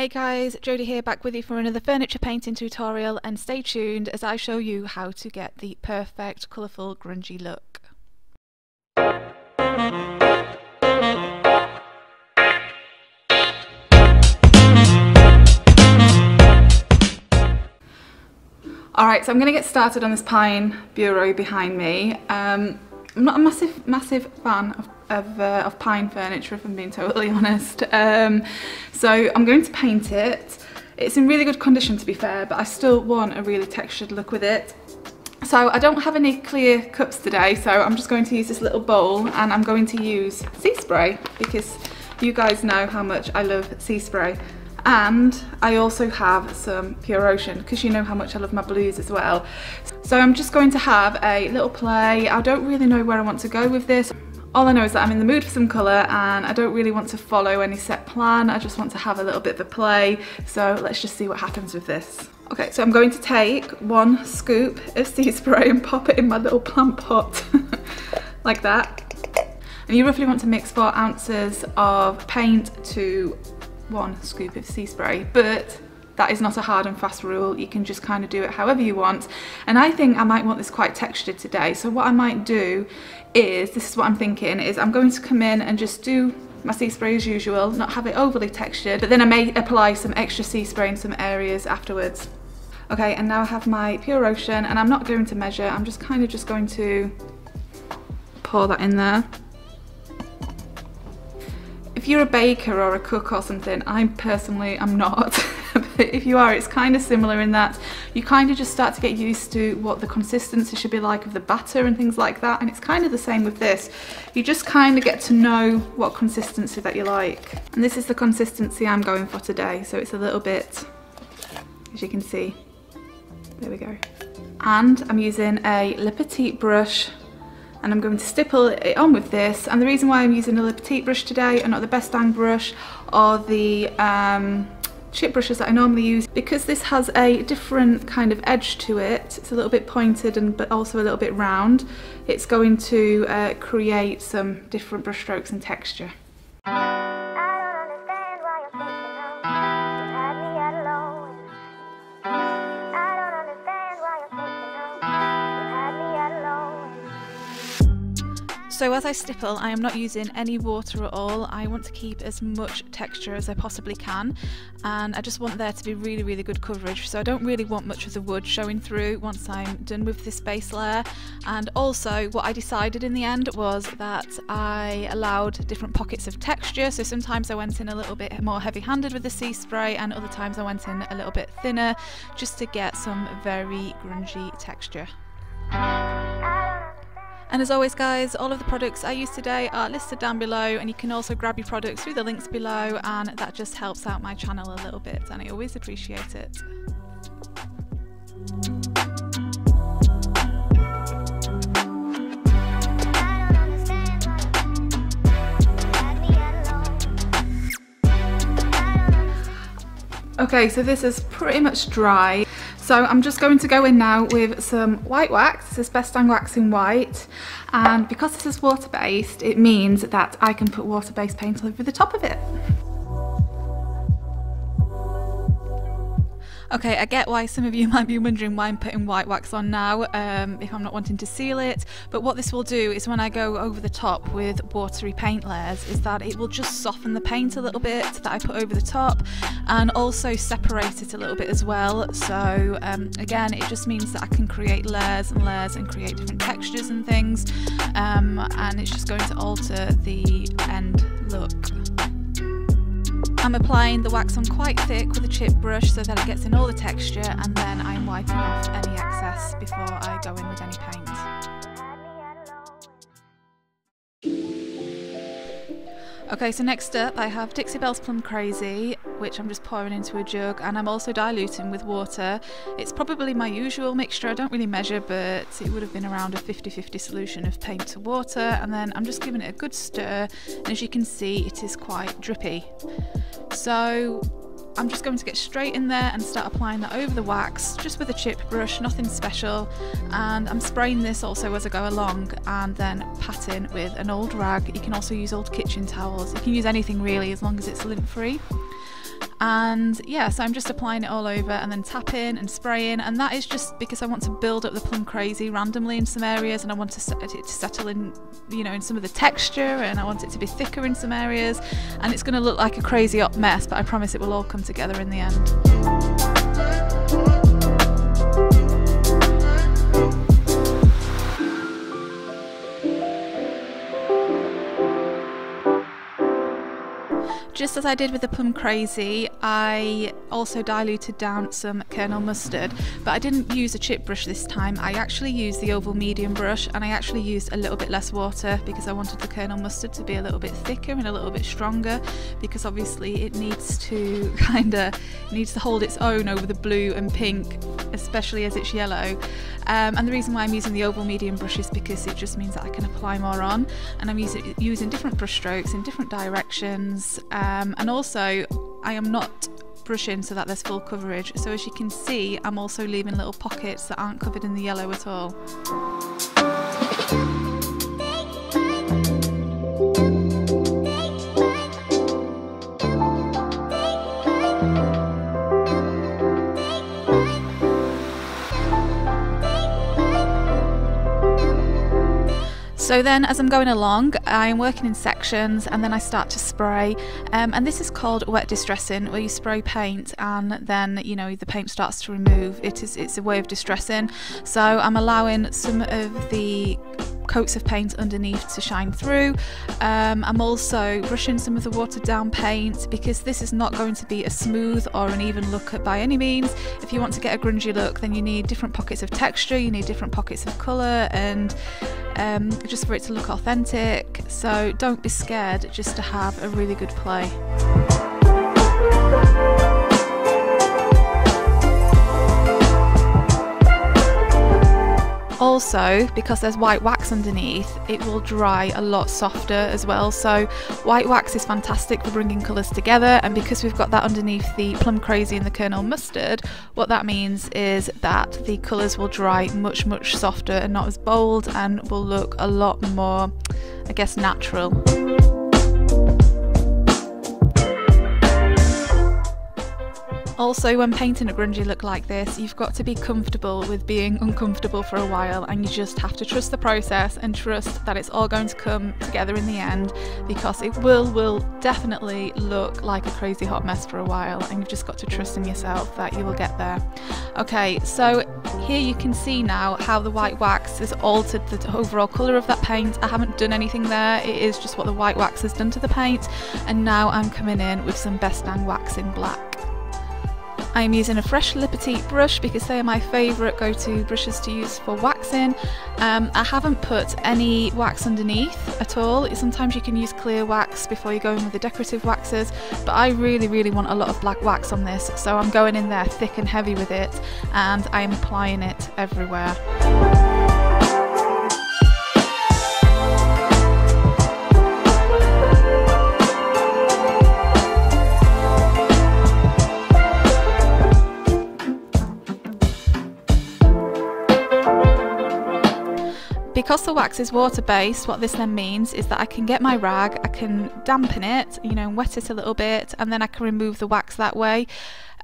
Hey guys, Jodie here back with you for another furniture painting tutorial and stay tuned as I show you how to get the perfect colourful grungy look. Alright, so I'm going to get started on this pine bureau behind me. Um, I'm not a massive, massive fan of, of, uh, of pine furniture, if I'm being totally honest. Um, so I'm going to paint it. It's in really good condition, to be fair, but I still want a really textured look with it. So I don't have any clear cups today, so I'm just going to use this little bowl and I'm going to use sea spray because you guys know how much I love sea spray and I also have some Pure Ocean because you know how much I love my blues as well. So I'm just going to have a little play. I don't really know where I want to go with this. All I know is that I'm in the mood for some colour and I don't really want to follow any set plan. I just want to have a little bit of a play. So let's just see what happens with this. Okay, so I'm going to take one scoop of sea spray and pop it in my little plant pot like that. And you roughly want to mix four ounces of paint to one scoop of sea spray, but that is not a hard and fast rule. You can just kind of do it however you want. And I think I might want this quite textured today. So what I might do is, this is what I'm thinking, is I'm going to come in and just do my sea spray as usual, not have it overly textured, but then I may apply some extra sea spray in some areas afterwards. Okay, and now I have my Pure Ocean, and I'm not going to measure, I'm just kind of just going to pour that in there if you're a baker or a cook or something, I personally am not. but if you are, it's kind of similar in that you kind of just start to get used to what the consistency should be like of the batter and things like that. And it's kind of the same with this. You just kind of get to know what consistency that you like. And this is the consistency I'm going for today. So it's a little bit, as you can see, there we go. And I'm using a Le Petit brush and I'm going to stipple it on with this and the reason why I'm using a Le Petit brush today and not the Best Dang brush or the um, chip brushes that I normally use because this has a different kind of edge to it it's a little bit pointed and but also a little bit round it's going to uh, create some different brush strokes and texture So as I stipple, I am not using any water at all. I want to keep as much texture as I possibly can. And I just want there to be really, really good coverage. So I don't really want much of the wood showing through once I'm done with this base layer. And also what I decided in the end was that I allowed different pockets of texture. So sometimes I went in a little bit more heavy handed with the sea spray and other times I went in a little bit thinner just to get some very grungy texture. And as always guys, all of the products I use today are listed down below and you can also grab your products through the links below and that just helps out my channel a little bit and I always appreciate it. Okay, so this is pretty much dry. So I'm just going to go in now with some white wax. This is Best Dang Wax in White. And because this is water-based, it means that I can put water-based paint over the top of it. Okay, I get why some of you might be wondering why I'm putting white wax on now um, if I'm not wanting to seal it, but what this will do is when I go over the top with watery paint layers is that it will just soften the paint a little bit that I put over the top and also separate it a little bit as well. So um, again, it just means that I can create layers and layers and create different textures and things um, and it's just going to alter the end look. I'm applying the wax on quite thick with a chip brush so that it gets in all the texture and then I'm wiping off any excess before I go in with any paint. Okay, so next up I have Dixie Belle's Plum Crazy, which I'm just pouring into a jug, and I'm also diluting with water. It's probably my usual mixture, I don't really measure, but it would have been around a 50-50 solution of paint to water, and then I'm just giving it a good stir, and as you can see, it is quite drippy. So I'm just going to get straight in there and start applying that over the wax just with a chip brush, nothing special and I'm spraying this also as I go along and then patting with an old rag. You can also use old kitchen towels, you can use anything really as long as it's lint free. And yeah, so I'm just applying it all over and then tapping and spraying. And that is just because I want to build up the Plum Crazy randomly in some areas and I want to set it to settle in, you know, in some of the texture and I want it to be thicker in some areas. And it's going to look like a crazy up mess, but I promise it will all come together in the end. Just as I did with the Plum Crazy, I also diluted down some Colonel Mustard, but I didn't use a chip brush this time. I actually used the oval medium brush and I actually used a little bit less water because I wanted the Colonel Mustard to be a little bit thicker and a little bit stronger because obviously it needs to kind of needs to hold its own over the blue and pink, especially as it's yellow. Um, and the reason why I'm using the oval medium brush is because it just means that I can apply more on and I'm using, using different brush strokes in different directions. Um, and also I am not brushing so that there's full coverage so as you can see I'm also leaving little pockets that aren't covered in the yellow at all. So then as I'm going along, I'm working in sections and then I start to spray. Um, and this is called wet distressing, where you spray paint and then, you know, the paint starts to remove. It is, it's a way of distressing. So I'm allowing some of the coats of paint underneath to shine through. Um, I'm also brushing some of the watered down paint because this is not going to be a smooth or an even look by any means. If you want to get a grungy look then you need different pockets of texture, you need different pockets of colour and um, just for it to look authentic. So don't be scared just to have a really good play. Also, because there's white wax underneath, it will dry a lot softer as well. So white wax is fantastic for bringing colours together and because we've got that underneath the Plum Crazy and the Colonel Mustard, what that means is that the colours will dry much, much softer and not as bold and will look a lot more, I guess, natural. Also, when painting a grungy look like this, you've got to be comfortable with being uncomfortable for a while and you just have to trust the process and trust that it's all going to come together in the end because it will, will definitely look like a crazy hot mess for a while and you've just got to trust in yourself that you will get there. Okay, so here you can see now how the white wax has altered the overall colour of that paint. I haven't done anything there, it is just what the white wax has done to the paint and now I'm coming in with some Best Dang wax in black. I'm using a fresh Le Petit brush because they are my favourite go-to brushes to use for waxing. Um, I haven't put any wax underneath at all. Sometimes you can use clear wax before you go in with the decorative waxes, but I really, really want a lot of black wax on this, so I'm going in there thick and heavy with it, and I am applying it everywhere. Because the wax is water based, what this then means is that I can get my rag, I can dampen it, you know, and wet it a little bit, and then I can remove the wax that way.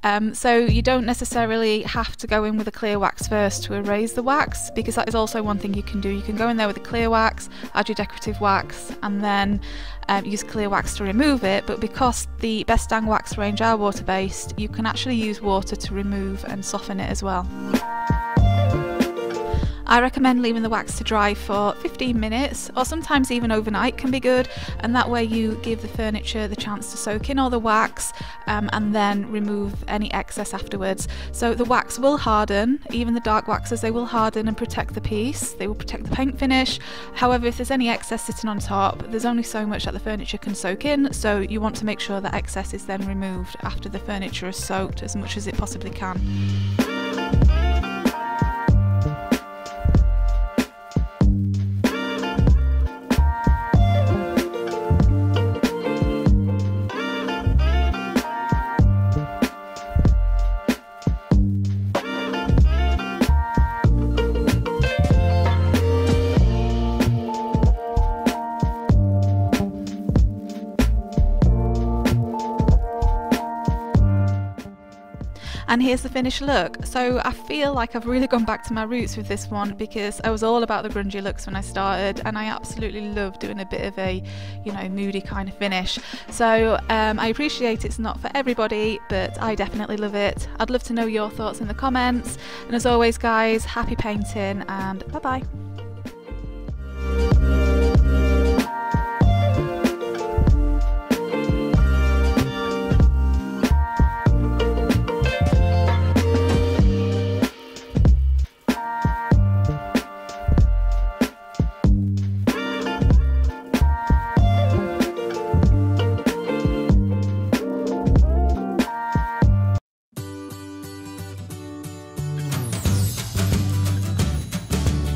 Um, so you don't necessarily have to go in with a clear wax first to erase the wax because that is also one thing you can do. You can go in there with a clear wax, add your decorative wax and then um, use clear wax to remove it but because the Best Dang wax range are water based you can actually use water to remove and soften it as well. I recommend leaving the wax to dry for 15 minutes or sometimes even overnight can be good and that way you give the furniture the chance to soak in all the wax um, and then remove any excess afterwards. So the wax will harden, even the dark waxes they will harden and protect the piece, they will protect the paint finish. However if there's any excess sitting on top there's only so much that the furniture can soak in so you want to make sure that excess is then removed after the furniture is soaked as much as it possibly can. And here's the finished look. So I feel like I've really gone back to my roots with this one because I was all about the grungy looks when I started and I absolutely love doing a bit of a, you know, moody kind of finish. So um, I appreciate it's not for everybody, but I definitely love it. I'd love to know your thoughts in the comments. And as always guys, happy painting and bye bye.